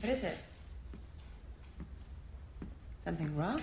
What is it? Something wrong?